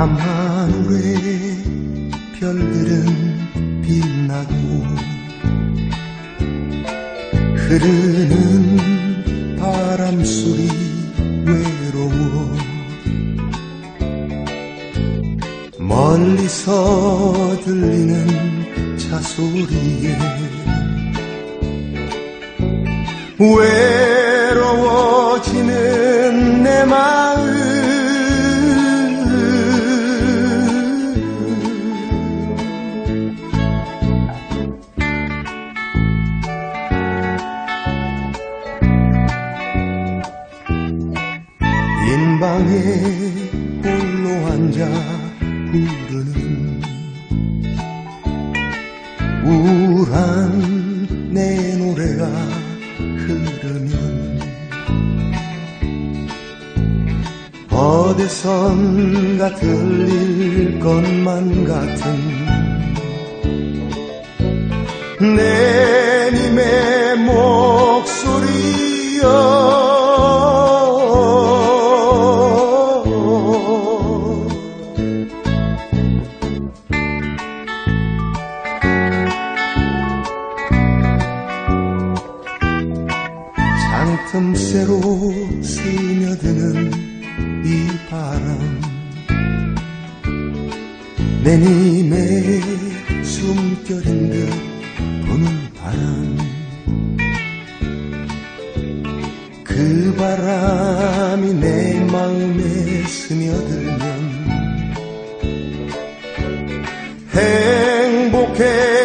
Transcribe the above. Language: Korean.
밤하늘에 별들은 빛나고 흐르는 바람 소리 외로워. 멀리서 들리는 차 소리에 외 빈방에 홀로 앉아 부르는 우울한 내 노래가 흐르면 어디선가 들릴 것만 같은 내 장틈새로 스며드는 이 바람. 내님의 숨결인 듯 부는 바람. 그 바람이 내 마음에 스며들면 행복해지는